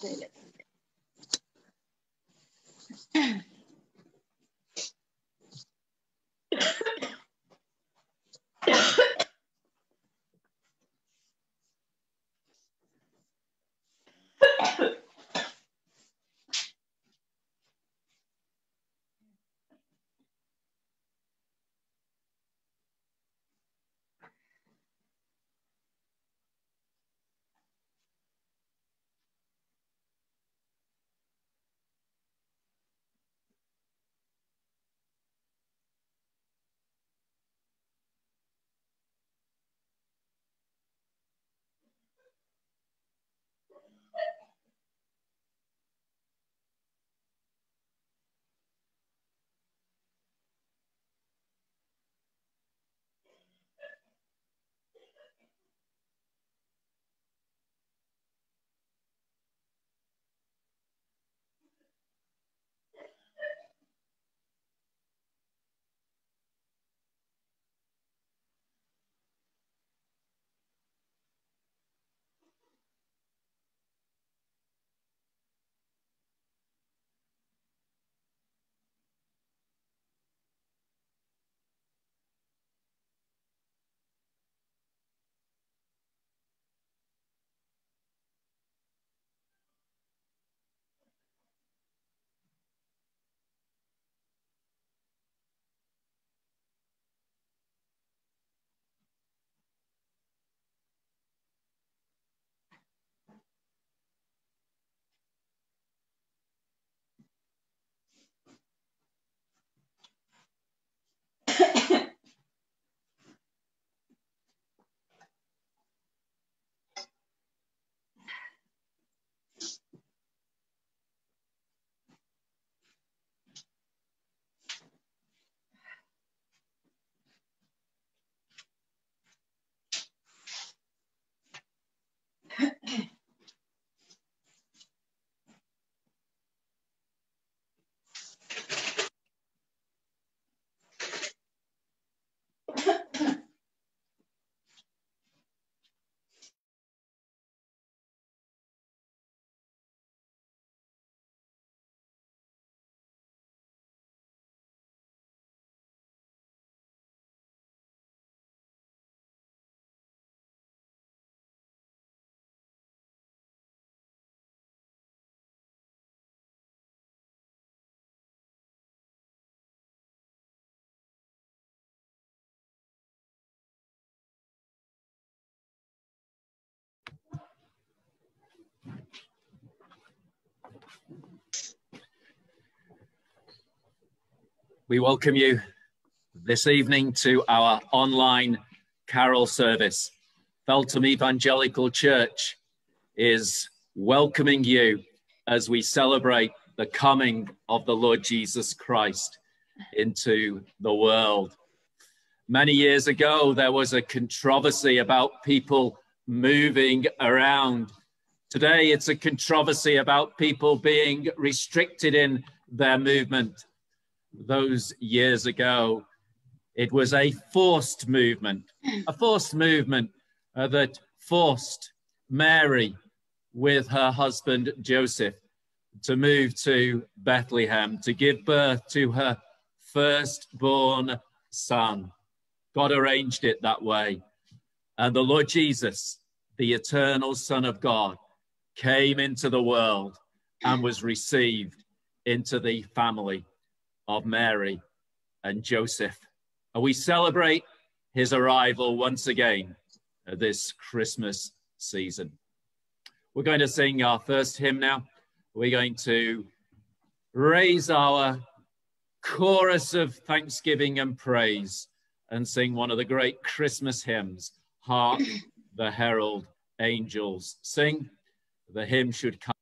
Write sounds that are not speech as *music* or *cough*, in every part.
对的。We welcome you this evening to our online carol service. Feltham Evangelical Church is welcoming you as we celebrate the coming of the Lord Jesus Christ into the world. Many years ago, there was a controversy about people moving around. Today, it's a controversy about people being restricted in their movement those years ago, it was a forced movement, a forced movement uh, that forced Mary with her husband Joseph to move to Bethlehem to give birth to her firstborn son. God arranged it that way. And the Lord Jesus, the eternal Son of God, came into the world and was received into the family of Mary and Joseph. And we celebrate his arrival once again this Christmas season. We're going to sing our first hymn now. We're going to raise our chorus of thanksgiving and praise and sing one of the great Christmas hymns, Hark the Herald Angels Sing. The hymn should come.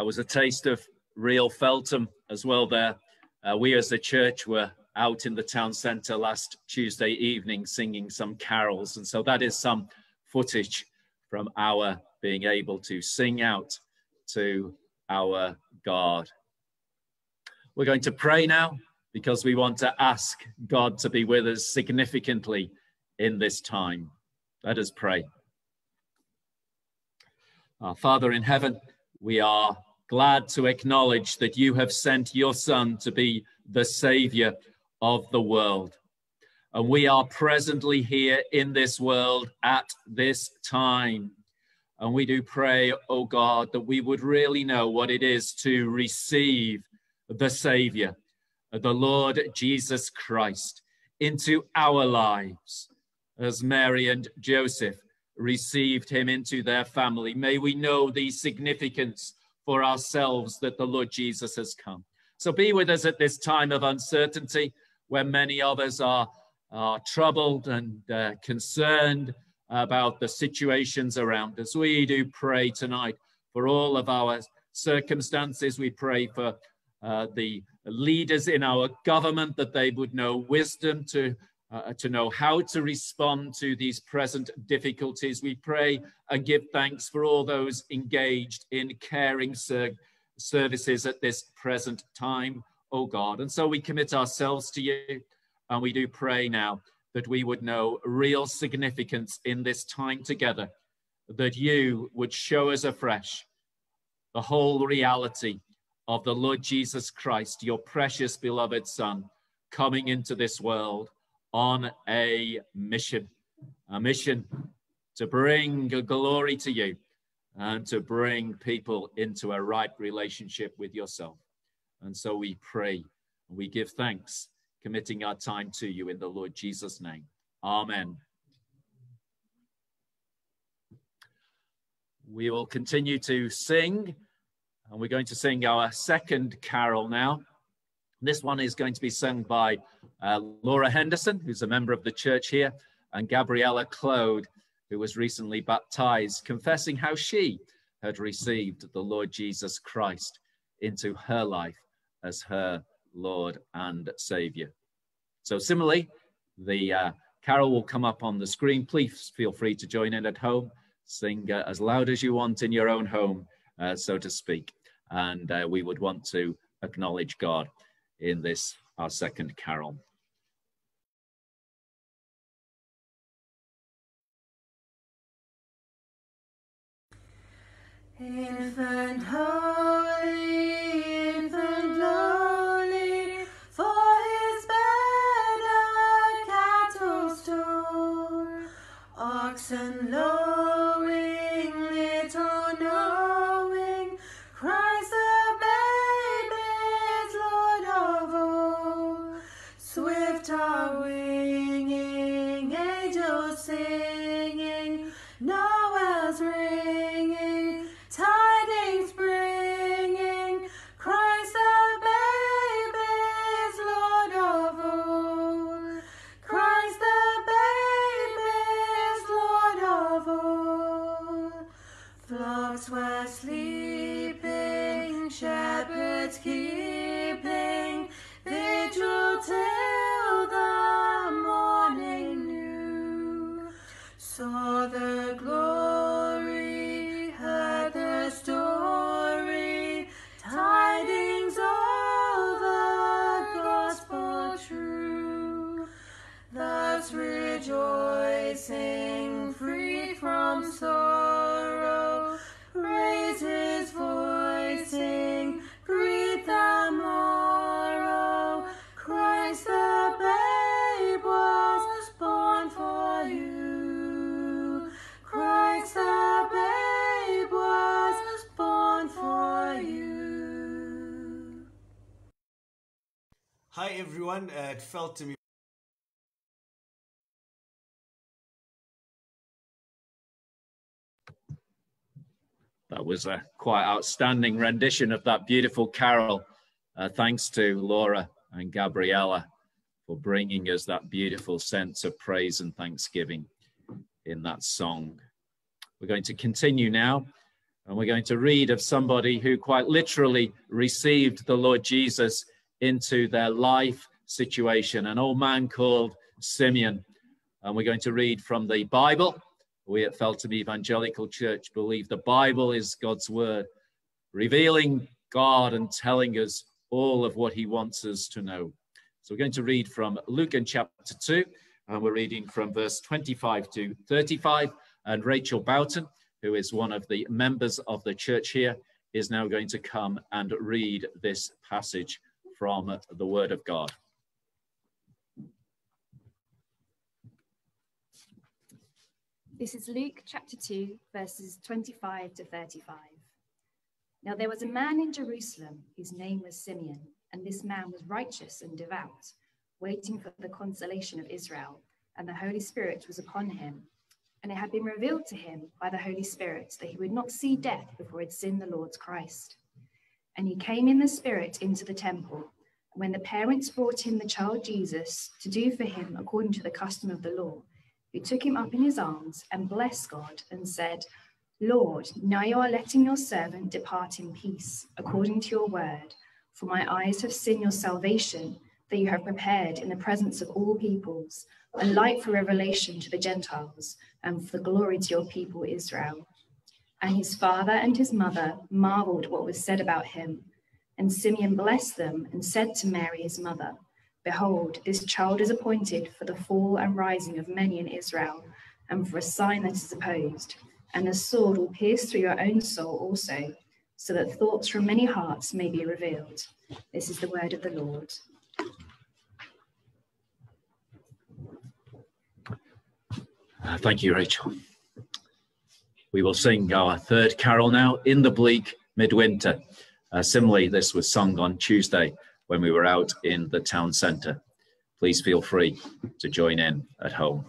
That was a taste of real Feltham as well there. Uh, we as a church were out in the town centre last Tuesday evening singing some carols. And so that is some footage from our being able to sing out to our God. We're going to pray now because we want to ask God to be with us significantly in this time. Let us pray. Our Father in heaven, we are glad to acknowledge that you have sent your Son to be the Savior of the world. And we are presently here in this world at this time. And we do pray, oh God, that we would really know what it is to receive the Savior, the Lord Jesus Christ, into our lives as Mary and Joseph received him into their family. May we know the significance for ourselves that the Lord Jesus has come. So be with us at this time of uncertainty when many of us are, are troubled and uh, concerned about the situations around us. We do pray tonight for all of our circumstances. We pray for uh, the leaders in our government that they would know wisdom to uh, to know how to respond to these present difficulties. We pray and give thanks for all those engaged in caring ser services at this present time, oh God. And so we commit ourselves to you and we do pray now that we would know real significance in this time together, that you would show us afresh the whole reality of the Lord Jesus Christ, your precious beloved Son, coming into this world on a mission, a mission to bring glory to you and to bring people into a right relationship with yourself. And so we pray, and we give thanks, committing our time to you in the Lord Jesus' name. Amen. We will continue to sing, and we're going to sing our second carol now. This one is going to be sung by uh, Laura Henderson, who's a member of the church here, and Gabriella Claude, who was recently baptized, confessing how she had received the Lord Jesus Christ into her life as her Lord and Savior. So, similarly, the uh, carol will come up on the screen. Please feel free to join in at home. Sing uh, as loud as you want in your own home, uh, so to speak. And uh, we would want to acknowledge God in this, our second carol. Infant holy, infant lowly, for his bed a cattle store, oxen lowing, felt to me That was a quite outstanding rendition of that beautiful carol. Uh, thanks to Laura and Gabriella for bringing us that beautiful sense of praise and thanksgiving in that song. We're going to continue now And we're going to read of somebody who quite literally received the Lord Jesus into their life situation, an old man called Simeon. And we're going to read from the Bible. We at Feltham Evangelical Church believe the Bible is God's word, revealing God and telling us all of what he wants us to know. So we're going to read from Luke in chapter 2, and we're reading from verse 25 to 35. And Rachel Boughton, who is one of the members of the church here, is now going to come and read this passage from the Word of God. This is Luke chapter 2, verses 25 to 35. Now there was a man in Jerusalem whose name was Simeon, and this man was righteous and devout, waiting for the consolation of Israel, and the Holy Spirit was upon him. And it had been revealed to him by the Holy Spirit that he would not see death before he had seen the Lord's Christ. And he came in the Spirit into the temple. And when the parents brought him the child Jesus to do for him according to the custom of the law, he took him up in his arms and blessed God and said, Lord, now you are letting your servant depart in peace, according to your word. For my eyes have seen your salvation, that you have prepared in the presence of all peoples, a light for revelation to the Gentiles, and for the glory to your people Israel. And his father and his mother marveled what was said about him. And Simeon blessed them and said to Mary his mother, Behold, this child is appointed for the fall and rising of many in Israel, and for a sign that is opposed. And a sword will pierce through your own soul also, so that thoughts from many hearts may be revealed. This is the word of the Lord. Thank you, Rachel. We will sing our third carol now, In the Bleak Midwinter. Uh, similarly, this was sung on Tuesday when we were out in the town centre. Please feel free to join in at home.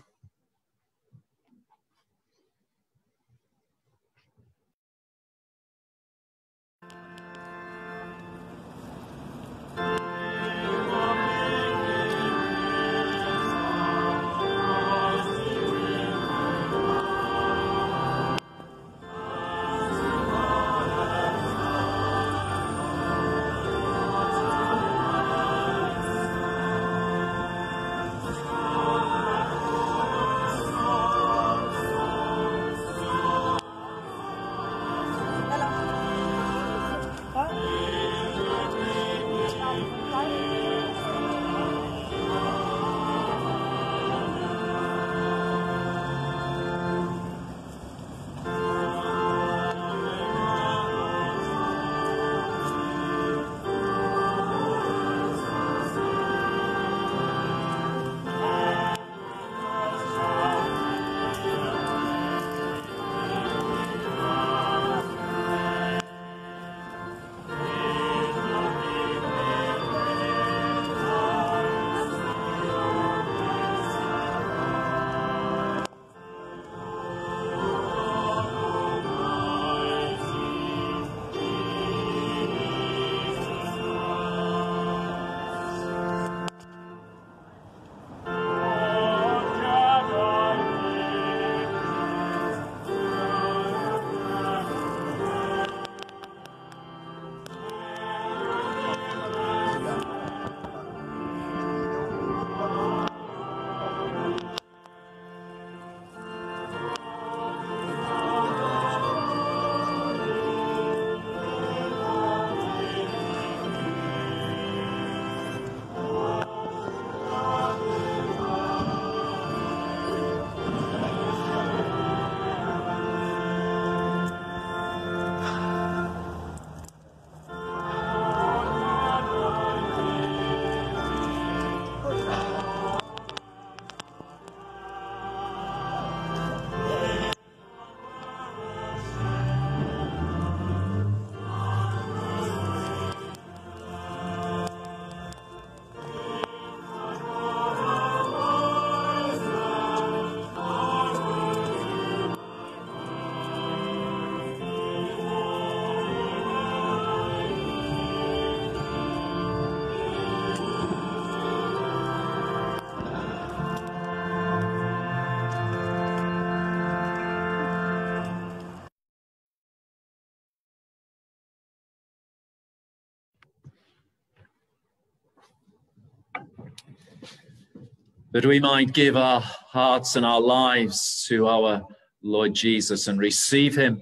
That we might give our hearts and our lives to our Lord Jesus and receive him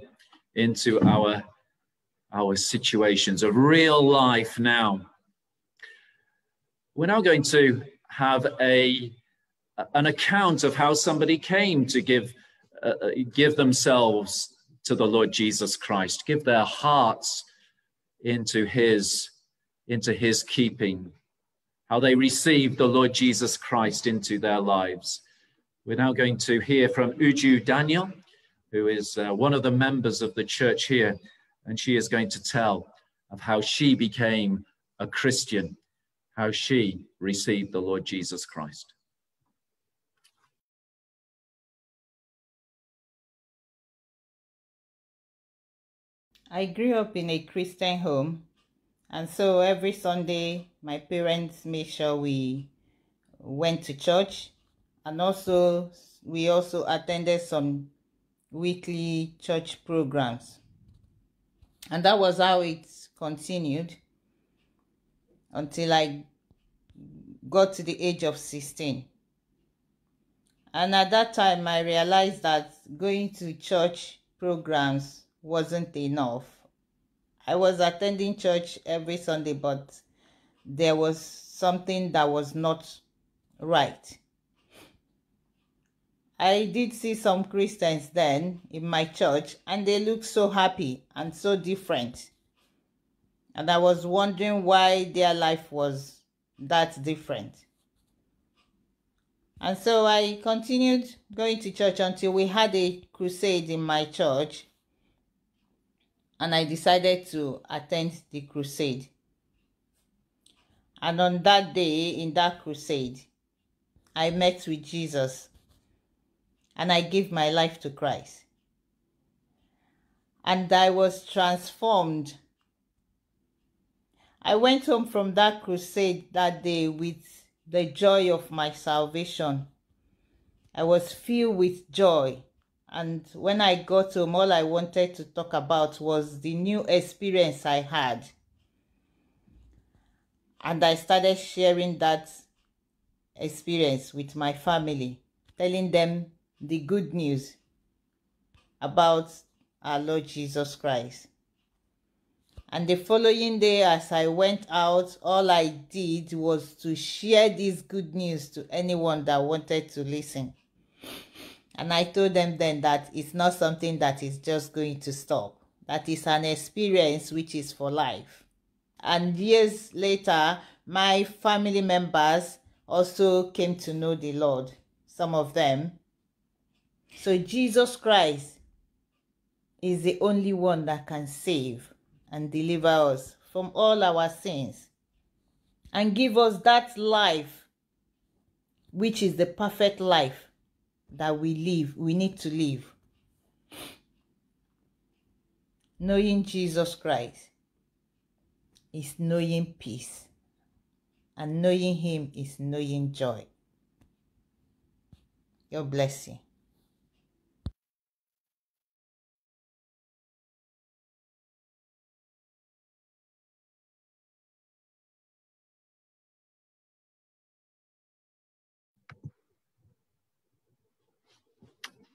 into our, our situations of real life now. We're now going to have a, an account of how somebody came to give, uh, uh give themselves to the Lord Jesus Christ, give their hearts into his, into his keeping how they received the Lord Jesus Christ into their lives. We're now going to hear from Uju Daniel, who is uh, one of the members of the church here, and she is going to tell of how she became a Christian, how she received the Lord Jesus Christ. I grew up in a Christian home and so every Sunday, my parents made sure we went to church and also we also attended some weekly church programs. And that was how it continued until I got to the age of 16. And at that time, I realized that going to church programs wasn't enough. I was attending church every Sunday, but there was something that was not right. I did see some Christians then in my church, and they looked so happy and so different. And I was wondering why their life was that different. And so I continued going to church until we had a crusade in my church and I decided to attend the crusade. And on that day, in that crusade, I met with Jesus and I gave my life to Christ. And I was transformed. I went home from that crusade that day with the joy of my salvation. I was filled with joy and when I got home, all I wanted to talk about was the new experience I had. And I started sharing that experience with my family, telling them the good news about our Lord Jesus Christ. And the following day, as I went out, all I did was to share this good news to anyone that wanted to listen. And I told them then that it's not something that is just going to stop. That is an experience which is for life. And years later, my family members also came to know the Lord, some of them. So Jesus Christ is the only one that can save and deliver us from all our sins and give us that life which is the perfect life that we live, we need to live. Knowing Jesus Christ is knowing peace, and knowing Him is knowing joy. God bless you.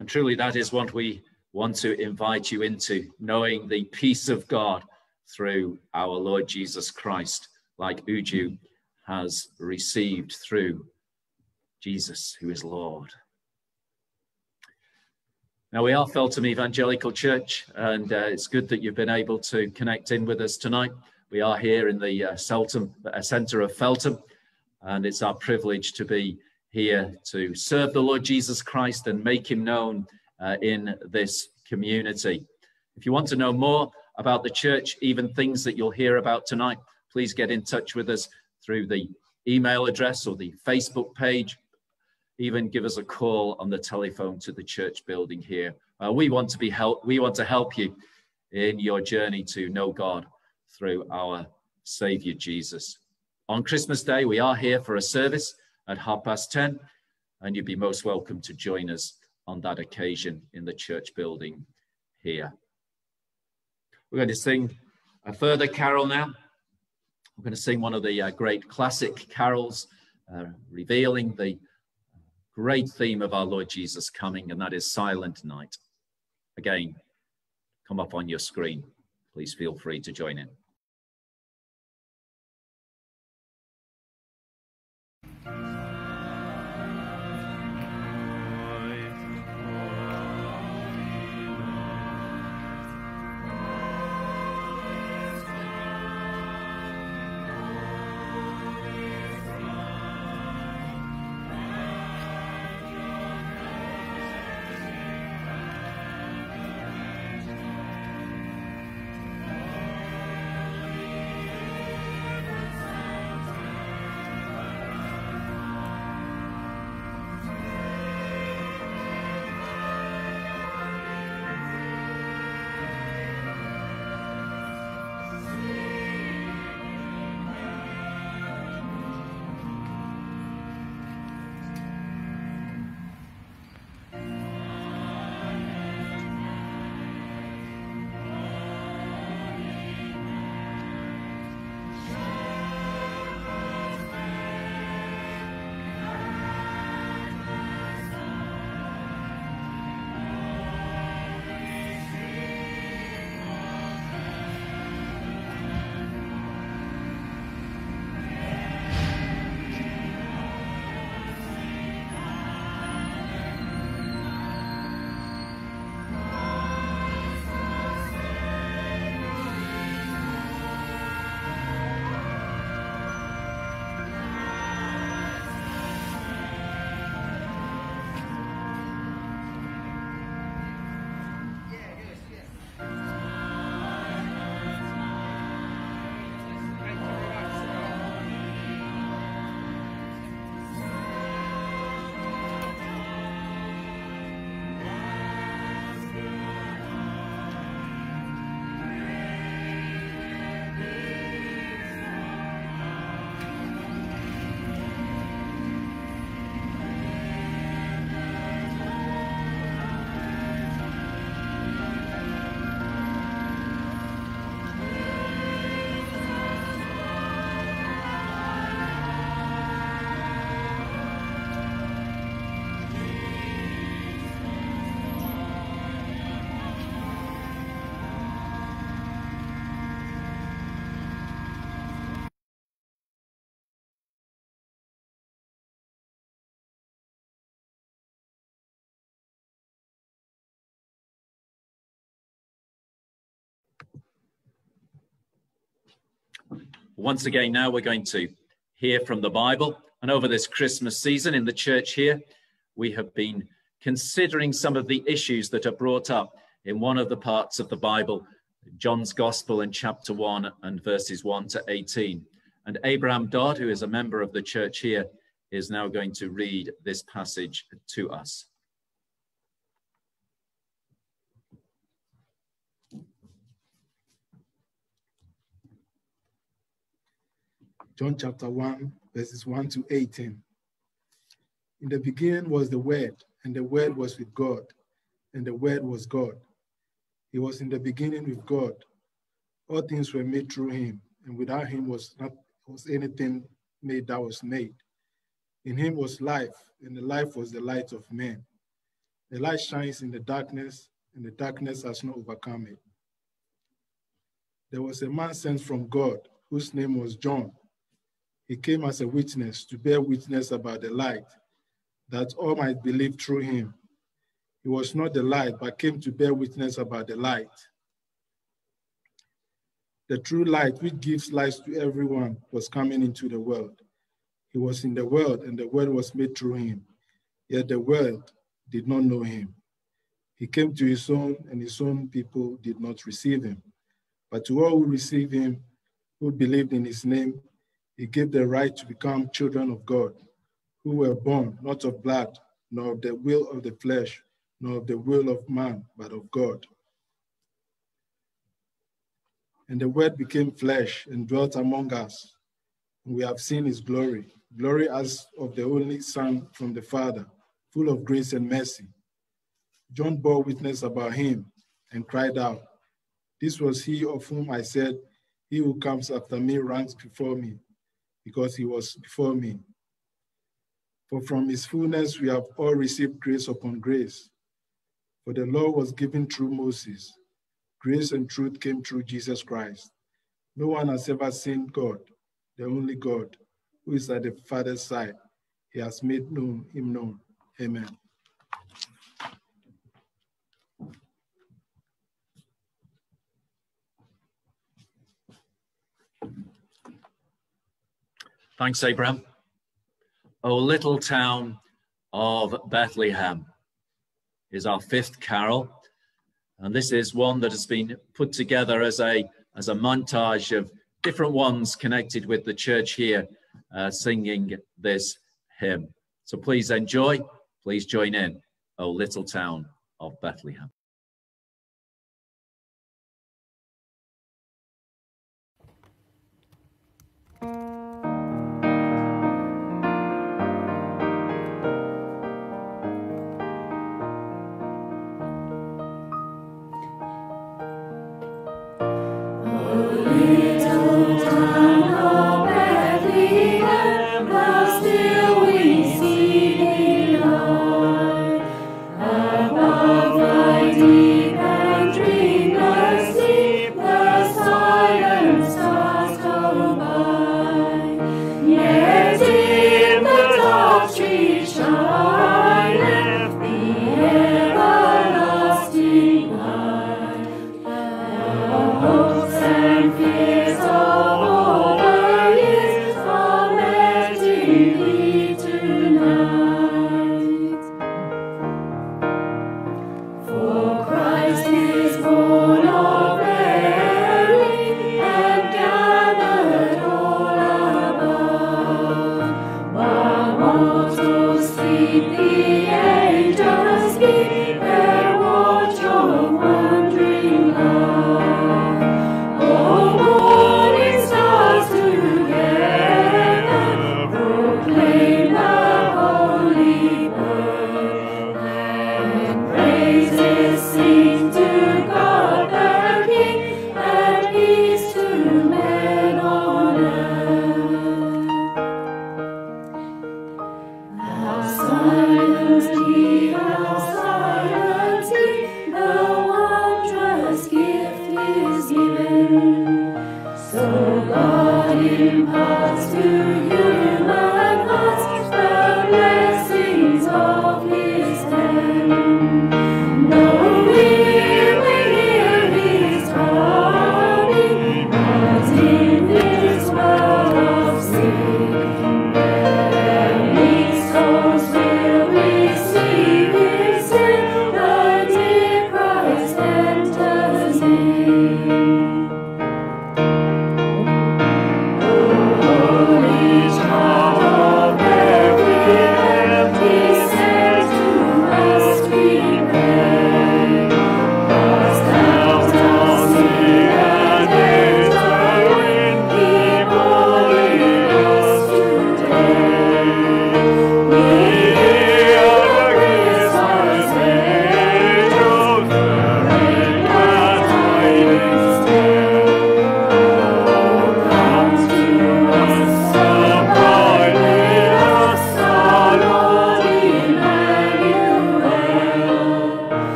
And truly, that is what we want to invite you into, knowing the peace of God through our Lord Jesus Christ, like Uju has received through Jesus, who is Lord. Now, we are Feltham Evangelical Church, and uh, it's good that you've been able to connect in with us tonight. We are here in the uh, uh, centre of Feltham, and it's our privilege to be here to serve the Lord Jesus Christ and make him known uh, in this community. If you want to know more about the church, even things that you'll hear about tonight, please get in touch with us through the email address or the Facebook page. Even give us a call on the telephone to the church building here. Uh, we want to be help. We want to help you in your journey to know God through our Savior Jesus. On Christmas Day, we are here for a service at half past 10, and you'd be most welcome to join us on that occasion in the church building here. We're going to sing a further carol now. We're going to sing one of the uh, great classic carols, uh, revealing the great theme of our Lord Jesus coming, and that is Silent Night. Again, come up on your screen. Please feel free to join in. Once again, now we're going to hear from the Bible. And over this Christmas season in the church here, we have been considering some of the issues that are brought up in one of the parts of the Bible, John's Gospel in chapter 1 and verses 1 to 18. And Abraham Dodd, who is a member of the church here, is now going to read this passage to us. John chapter 1, verses 1 to 18. In the beginning was the Word, and the Word was with God, and the Word was God. He was in the beginning with God. All things were made through him, and without him was not was anything made that was made. In him was life, and the life was the light of men. The light shines in the darkness, and the darkness has not overcome it. There was a man sent from God, whose name was John. He came as a witness to bear witness about the light, that all might believe through him. He was not the light, but came to bear witness about the light. The true light, which gives light to everyone, was coming into the world. He was in the world, and the world was made through him. Yet the world did not know him. He came to his own, and his own people did not receive him. But to all who received him, who believed in his name, he gave the right to become children of God, who were born not of blood, nor of the will of the flesh, nor of the will of man, but of God. And the word became flesh and dwelt among us. And we have seen his glory, glory as of the only Son from the Father, full of grace and mercy. John bore witness about him and cried out, This was he of whom I said, He who comes after me ranks before me, because he was before me. For from his fullness we have all received grace upon grace. For the law was given through Moses, grace and truth came through Jesus Christ. No one has ever seen God, the only God, who is at the Father's side. He has made known him known. Amen. Thanks, Abraham. O little town of Bethlehem is our fifth carol. And this is one that has been put together as a, as a montage of different ones connected with the church here uh, singing this hymn. So please enjoy, please join in, O little town of Bethlehem.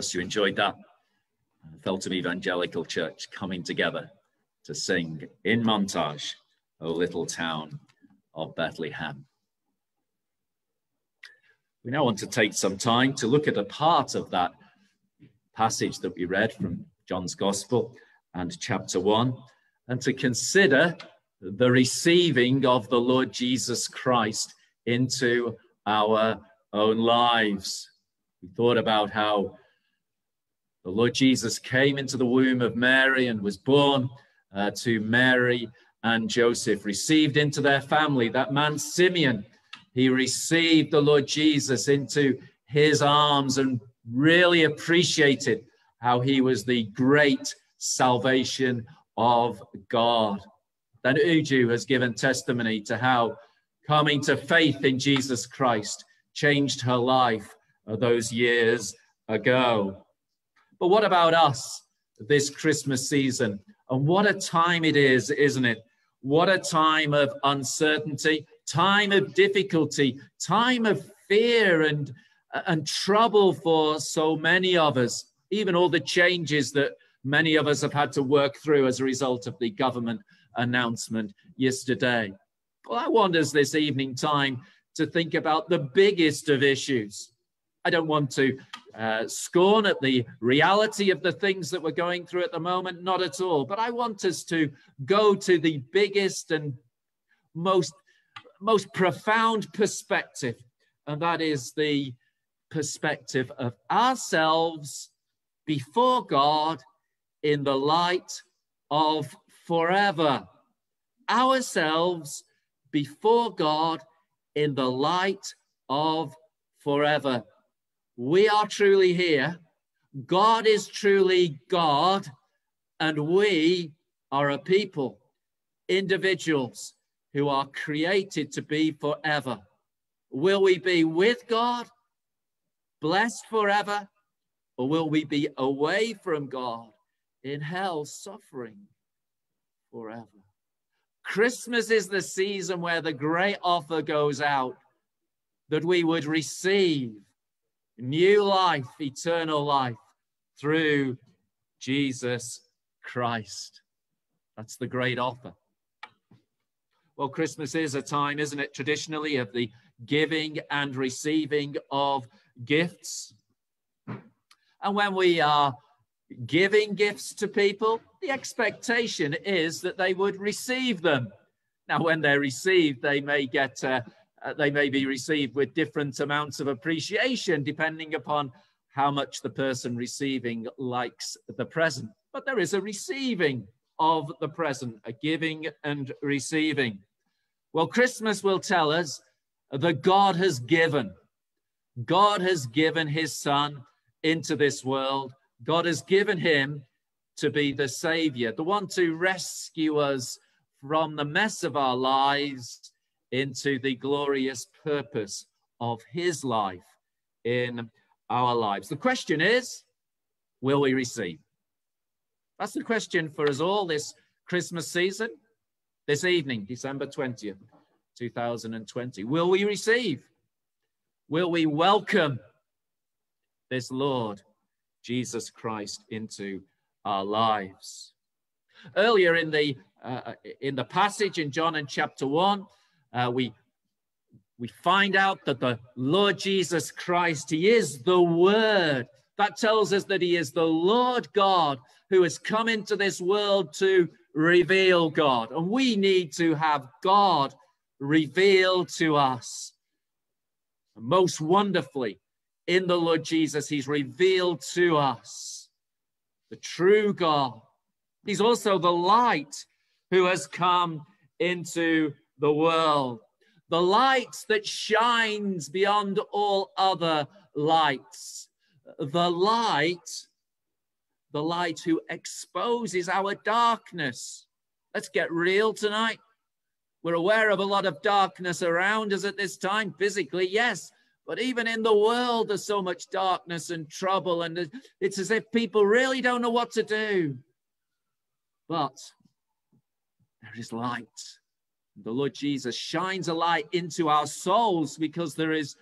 Trust you enjoyed that. Feltham Evangelical Church coming together to sing in montage, O Little Town of Bethlehem. We now want to take some time to look at a part of that passage that we read from John's Gospel and chapter 1 and to consider the receiving of the Lord Jesus Christ into our own lives. We thought about how the Lord Jesus came into the womb of Mary and was born uh, to Mary and Joseph, received into their family. That man, Simeon, he received the Lord Jesus into his arms and really appreciated how he was the great salvation of God. Then Uju has given testimony to how coming to faith in Jesus Christ changed her life those years ago. But what about us this Christmas season? And what a time it is, isn't it? What a time of uncertainty, time of difficulty, time of fear and, and trouble for so many of us, even all the changes that many of us have had to work through as a result of the government announcement yesterday. Well, I want us this evening time to think about the biggest of issues. I don't want to uh, scorn at the reality of the things that we're going through at the moment, not at all. But I want us to go to the biggest and most, most profound perspective, and that is the perspective of ourselves before God in the light of forever. Ourselves before God in the light of forever. We are truly here. God is truly God, and we are a people, individuals who are created to be forever. Will we be with God, blessed forever, or will we be away from God in hell, suffering forever? Christmas is the season where the great offer goes out that we would receive new life, eternal life through Jesus Christ. That's the great offer. Well, Christmas is a time, isn't it, traditionally, of the giving and receiving of gifts. And when we are giving gifts to people, the expectation is that they would receive them. Now, when they're received, they may get, uh, uh, they may be received with different amounts of appreciation depending upon how much the person receiving likes the present. But there is a receiving of the present, a giving and receiving. Well, Christmas will tell us that God has given. God has given his son into this world. God has given him to be the savior, the one to rescue us from the mess of our lives into the glorious purpose of his life in our lives. The question is, will we receive? That's the question for us all this Christmas season, this evening, December 20th, 2020. Will we receive? Will we welcome this Lord Jesus Christ into our lives. Earlier in the uh, in the passage in John in chapter one, uh, we we find out that the Lord Jesus Christ, He is the Word. That tells us that He is the Lord God who has come into this world to reveal God. And we need to have God revealed to us. Most wonderfully, in the Lord Jesus, He's revealed to us the true God. He's also the light who has come into the world, the light that shines beyond all other lights, the light, the light who exposes our darkness. Let's get real tonight. We're aware of a lot of darkness around us at this time, physically, yes, but even in the world, there's so much darkness and trouble, and it's as if people really don't know what to do. But there is light. The Lord Jesus shines a light into our souls because there is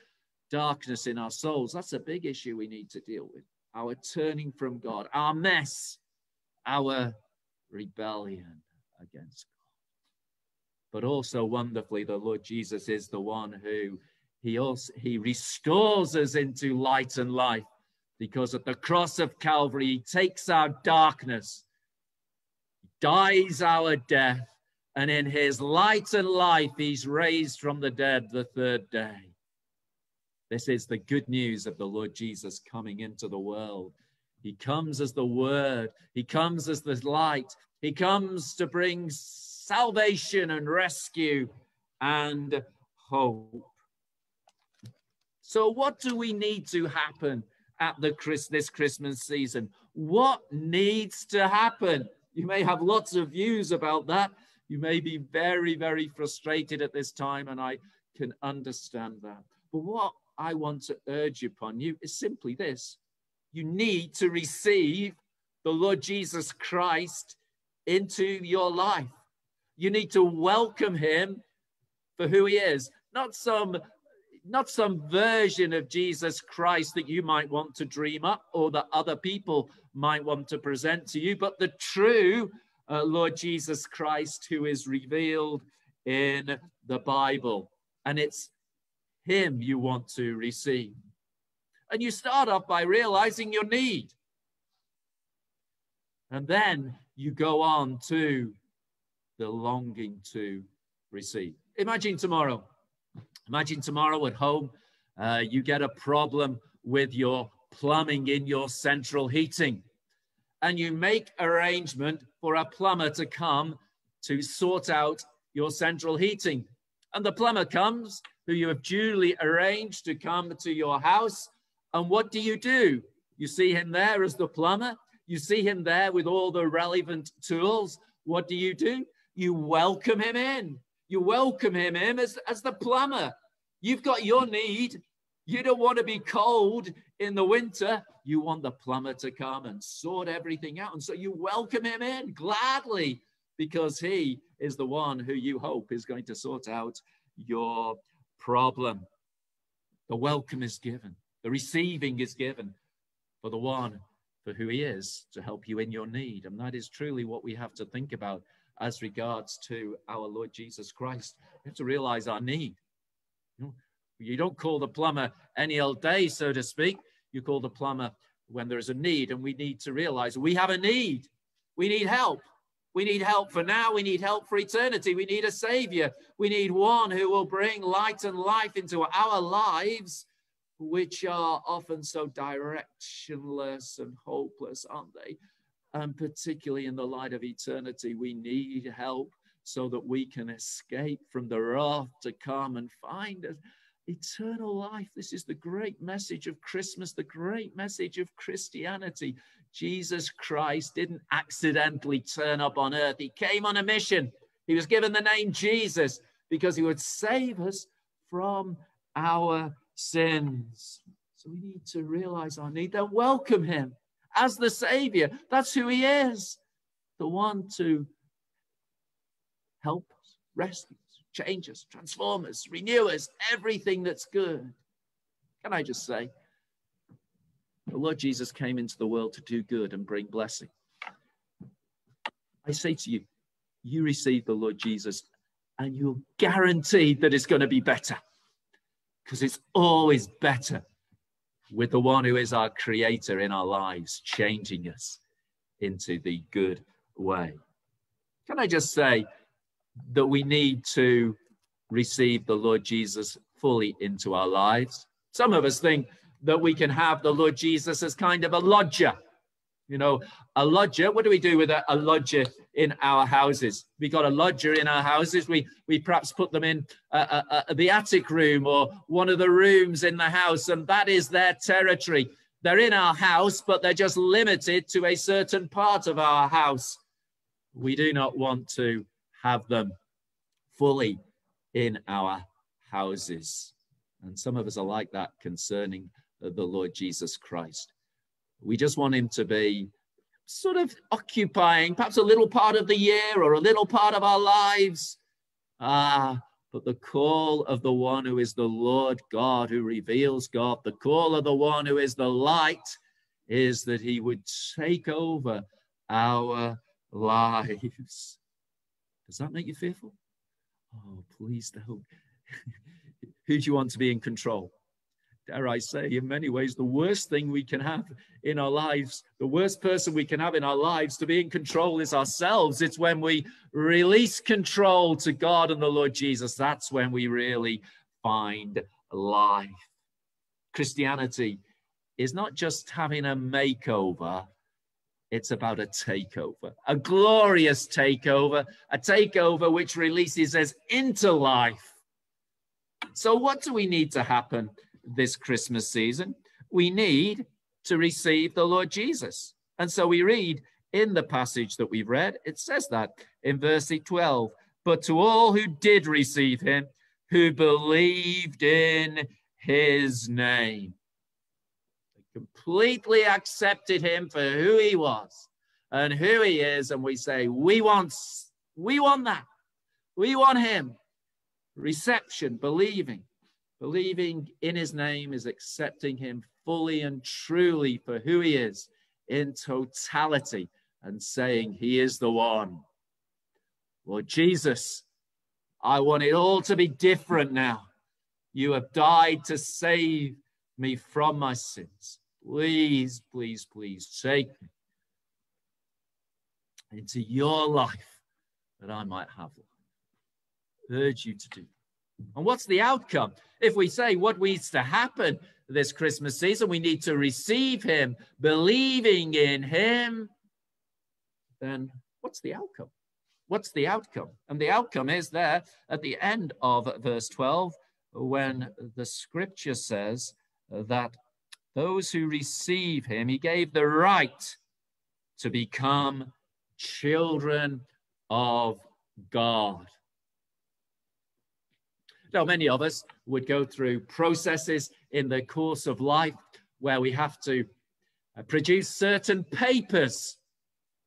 darkness in our souls. That's a big issue we need to deal with. Our turning from God, our mess, our rebellion against God. But also wonderfully, the Lord Jesus is the one who he also he restores us into light and life because at the cross of Calvary, he takes our darkness, dies our death, and in his light and life, he's raised from the dead the third day. This is the good news of the Lord Jesus coming into the world. He comes as the word, he comes as the light, he comes to bring salvation and rescue and hope. So, what do we need to happen at the Chris, this Christmas season. What needs to happen? You may have lots of views about that. You may be very, very frustrated at this time, and I can understand that. But what I want to urge upon you is simply this you need to receive the Lord Jesus Christ into your life. You need to welcome him for who he is, not some not some version of Jesus Christ that you might want to dream up or that other people might want to present to you, but the true uh, Lord Jesus Christ who is revealed in the Bible. And it's him you want to receive. And you start off by realizing your need. And then you go on to the longing to receive. Imagine tomorrow. Imagine tomorrow at home, uh, you get a problem with your plumbing in your central heating. And you make arrangement for a plumber to come to sort out your central heating. And the plumber comes, who you have duly arranged to come to your house. And what do you do? You see him there as the plumber. You see him there with all the relevant tools. What do you do? You welcome him in. You welcome him in as, as the plumber. You've got your need. You don't want to be cold in the winter. You want the plumber to come and sort everything out. And so you welcome him in gladly because he is the one who you hope is going to sort out your problem. The welcome is given, the receiving is given for the one for who he is to help you in your need. And that is truly what we have to think about as regards to our Lord Jesus Christ. We have to realize our need. You, know, you don't call the plumber any old day, so to speak. You call the plumber when there is a need, and we need to realize we have a need. We need help. We need help for now. We need help for eternity. We need a savior. We need one who will bring light and life into our lives, which are often so directionless and hopeless, aren't they? And particularly in the light of eternity, we need help so that we can escape from the wrath to come and find us eternal life. This is the great message of Christmas, the great message of Christianity. Jesus Christ didn't accidentally turn up on earth, he came on a mission. He was given the name Jesus because he would save us from our sins. So we need to realize our need, then welcome him as the Savior. That's who He is, the one to help us, rescue change us, transform us, renew us, everything that's good. Can I just say, the Lord Jesus came into the world to do good and bring blessing. I say to you, you receive the Lord Jesus and you're guaranteed that it's going to be better because it's always better with the one who is our creator in our lives, changing us into the good way. Can I just say that we need to receive the Lord Jesus fully into our lives? Some of us think that we can have the Lord Jesus as kind of a lodger. You know, a lodger, what do we do with a, a lodger in our houses. We got a lodger in our houses. We we perhaps put them in uh, uh, uh, the attic room or one of the rooms in the house, and that is their territory. They're in our house, but they're just limited to a certain part of our house. We do not want to have them fully in our houses. And some of us are like that concerning the Lord Jesus Christ. We just want him to be sort of occupying perhaps a little part of the year or a little part of our lives. Ah, but the call of the one who is the Lord God, who reveals God, the call of the one who is the light, is that he would take over our lives. Does that make you fearful? Oh, please don't. *laughs* who do you want to be in control? dare I say, in many ways, the worst thing we can have in our lives, the worst person we can have in our lives to be in control is ourselves. It's when we release control to God and the Lord Jesus. That's when we really find life. Christianity is not just having a makeover, it's about a takeover, a glorious takeover, a takeover which releases us into life. So, what do we need to happen? this Christmas season. We need to receive the Lord Jesus. And so we read in the passage that we've read, it says that in verse 12. But to all who did receive him, who believed in his name, completely accepted him for who he was and who he is. And we say, we want, we want that. We want him. Reception, believing. Believing in his name is accepting him fully and truly for who he is in totality and saying, He is the one. Lord Jesus, I want it all to be different now. You have died to save me from my sins. Please, please, please take me into your life that I might have life. Urge you to do. And what's the outcome? If we say what needs to happen this Christmas season, we need to receive Him, believing in Him, then what's the outcome? What's the outcome? And the outcome is there at the end of verse 12 when the scripture says that those who receive him, he gave the right to become children of God. Now, many of us would go through processes in the course of life where we have to uh, produce certain papers.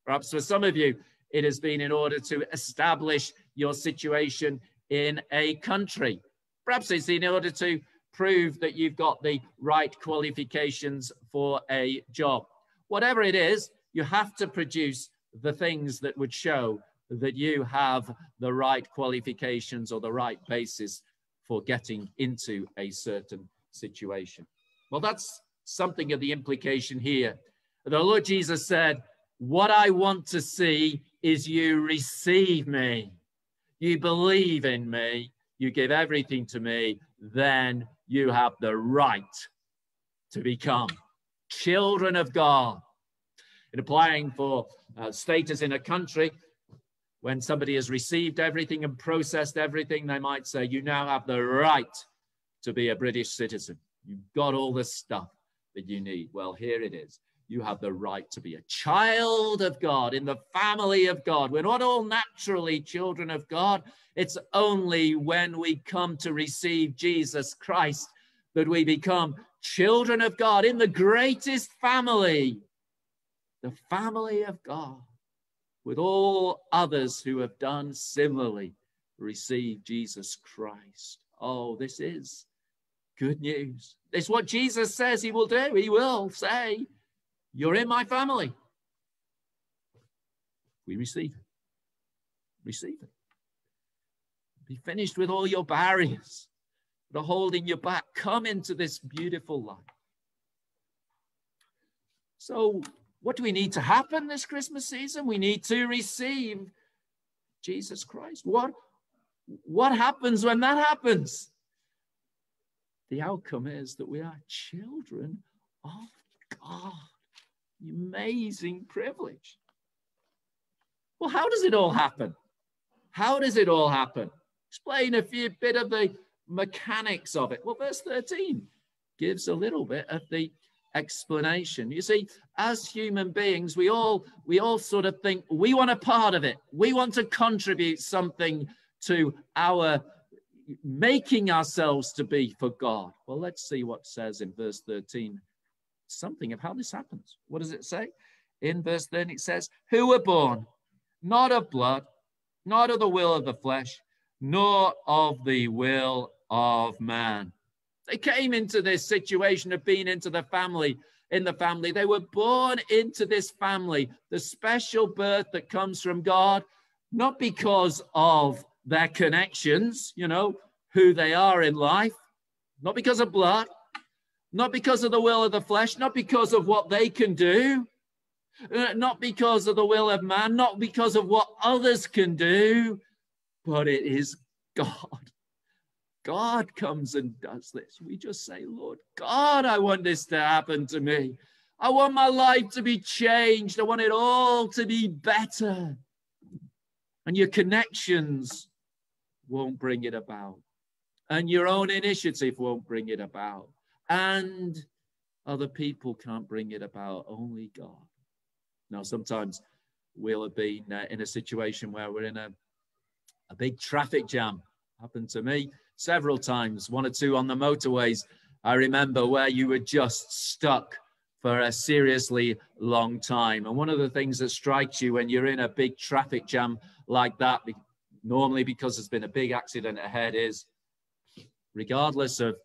Perhaps for some of you, it has been in order to establish your situation in a country. Perhaps it's in order to prove that you've got the right qualifications for a job. Whatever it is, you have to produce the things that would show that you have the right qualifications or the right basis for getting into a certain situation. Well, that's something of the implication here. The Lord Jesus said, What I want to see is you receive me, you believe in me, you give everything to me, then you have the right to become children of God. In applying for uh, status in a country, when somebody has received everything and processed everything, they might say, You now have the right to be a British citizen. You've got all the stuff that you need. Well, here it is. You have the right to be a child of God in the family of God. We're not all naturally children of God. It's only when we come to receive Jesus Christ that we become children of God in the greatest family, the family of God with all others who have done similarly receive Jesus Christ. Oh, this is good news. It's what Jesus says he will do. He will say, You're in my family. We receive it. Receive it. Be finished with all your barriers that are holding you back. Come into this beautiful life. So, what do we need to happen this Christmas season? We need to receive Jesus Christ. What, what happens when that happens? The outcome is that we are children of God. Amazing privilege. Well, how does it all happen? How does it all happen? Explain a few bit of the mechanics of it. Well, verse 13 gives a little bit of the explanation. You see, as human beings, we all we all sort of think we want a part of it. We want to contribute something to our making ourselves to be for God. Well, let's see what says in verse 13 something of how this happens. What does it say? In verse 13 it says, "Who were born not of blood, not of the will of the flesh, nor of the will of man." They came into this situation of being into the family, in the family. They were born into this family, the special birth that comes from God, not because of their connections, you know, who they are in life, not because of blood, not because of the will of the flesh, not because of what they can do, uh, not because of the will of man, not because of what others can do, but it is God God comes and does this. We just say, Lord God, I want this to happen to me. I want my life to be changed. I want it all to be better. And your connections won't bring it about. And your own initiative won't bring it about. And Other people can't bring it about, only God. Now, sometimes we'll have been uh, in a situation where we're in a, a big traffic jam. Happened to me several times, one or two on the motorways. I remember where you were just stuck for a seriously long time. And one of the things that strikes you when you're in a big traffic jam like that, normally because there's been a big accident ahead, is regardless of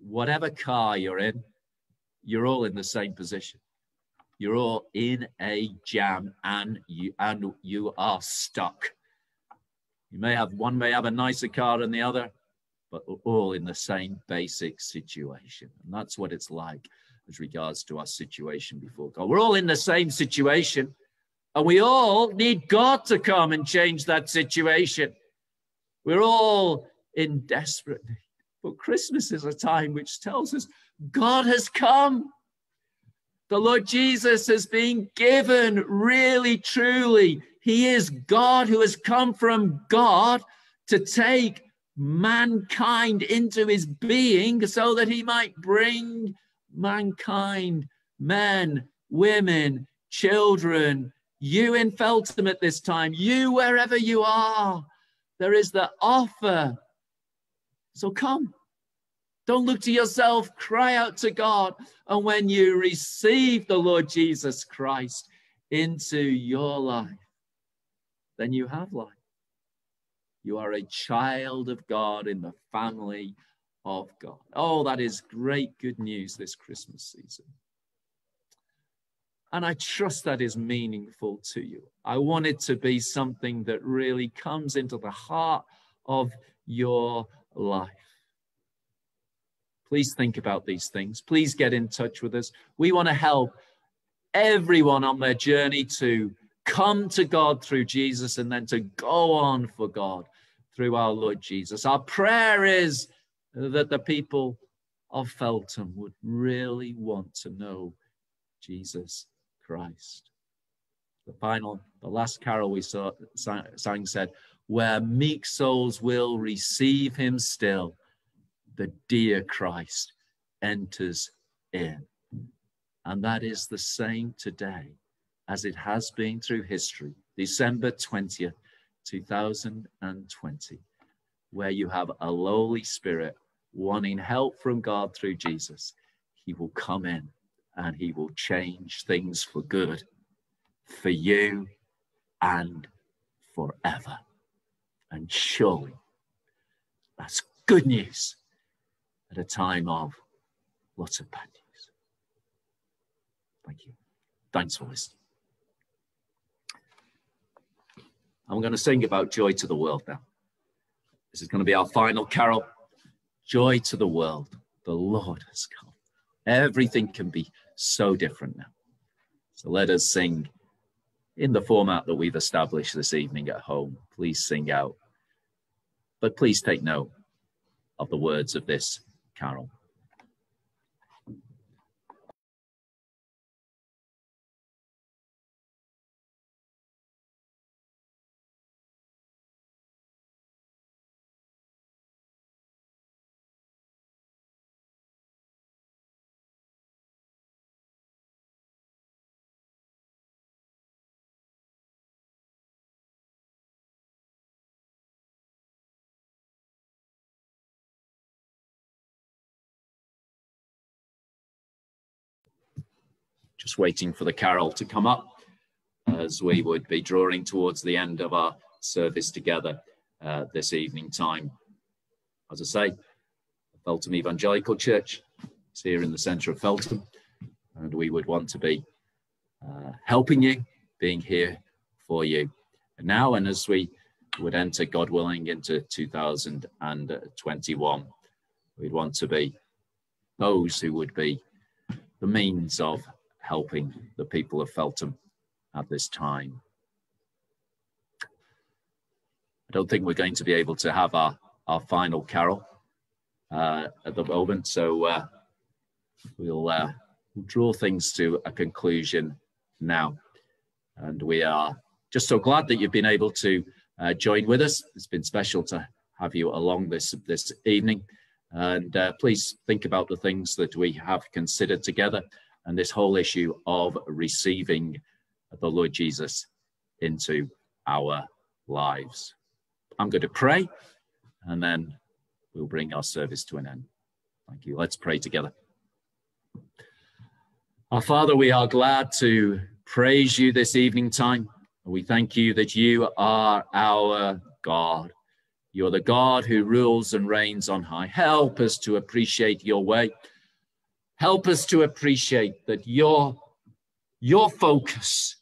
whatever car you're in, you're all in the same position. You're all in a jam and you and you are stuck. You may have one may have a nicer car than the other, but all in the same basic situation. And that's what it's like as regards to our situation before God. We're all in the same situation, and we all need God to come and change that situation. We're all in desperate need. But Christmas is a time which tells us God has come. The Lord Jesus has been given really, truly. He is God who has come from God to take mankind into his being so that he might bring mankind, men, women, children, you in Feltham at this time, you wherever you are, there is the offer. So come. Don't look to yourself, cry out to God. And when you receive the Lord Jesus Christ into your life, then you have life. You are a child of God in the family of God. Oh, that is great good news this Christmas season. And I trust that is meaningful to you. I want it to be something that really comes into the heart of your life. Please think about these things. Please get in touch with us. We want to help everyone on their journey to come to God through Jesus and then to go on for God through our Lord Jesus. Our prayer is that the people of Feltham would really want to know Jesus Christ. The final, the last carol we saw, sang said, Where meek souls will receive him still, the dear Christ enters in. And that is the same today as it has been through history. December 20th, 2020, where you have a lowly spirit wanting help from God through Jesus, he will come in and he will change things for good for you and forever. And surely that's good news at a time of lots of bad news. Thank you. Thanks for listening. I'm going to sing about joy to the world now. This is going to be our final carol. Joy to the world. The Lord has come. Everything can be so different now. So let us sing in the format that we've established this evening at home. Please sing out. But please take note of the words of this carol. Just waiting for the carol to come up as we would be drawing towards the end of our service together uh, this evening time. As I say, Feltham Evangelical Church is here in the centre of Feltham, and we would want to be uh, helping you, being here for you. And now, and as we would enter, God willing, into 2021, we'd want to be those who would be the means of helping the people of Feltham at this time. I don't think we're going to be able to have our, our final carol uh, at the moment, so uh, we'll, uh, we'll draw things to a conclusion now. And we are just so glad that you've been able to uh, join with us. It's been special to have you along this, this evening. And uh, please think about the things that we have considered together and this whole issue of receiving the Lord Jesus into our lives. I'm going to pray and then we'll bring our service to an end. Thank you. Let's pray together. Our Father, we are glad to praise you this evening time. We thank you that you are our God. You're the God who rules and reigns on high. Help us to appreciate your way. Help us to appreciate that your, your focus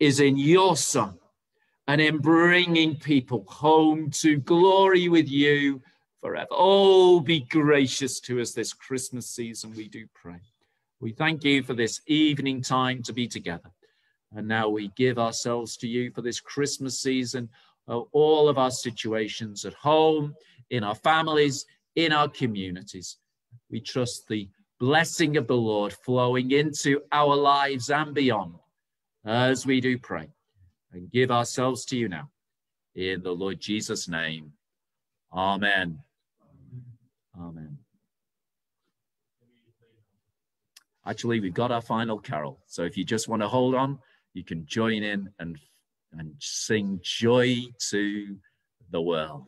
is in your Son and in bringing people home to glory with you forever. Oh, be gracious to us this Christmas season, we do pray. We thank you for this evening time to be together. And now we give ourselves to you for this Christmas season, uh, all of our situations at home, in our families, in our communities. We trust the blessing of the Lord flowing into our lives and beyond as we do pray and give ourselves to you now. In the Lord Jesus' name, amen. Amen. Actually, we've got our final carol. So if you just want to hold on, you can join in and, and sing joy to the world.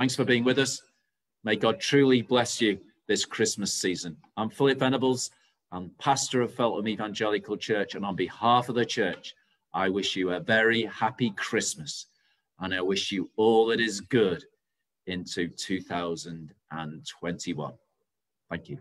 Thanks for being with us. May God truly bless you this Christmas season. I'm Philip Venables. I'm pastor of Feltham Evangelical Church, and on behalf of the church, I wish you a very happy Christmas, and I wish you all that is good into 2021. Thank you.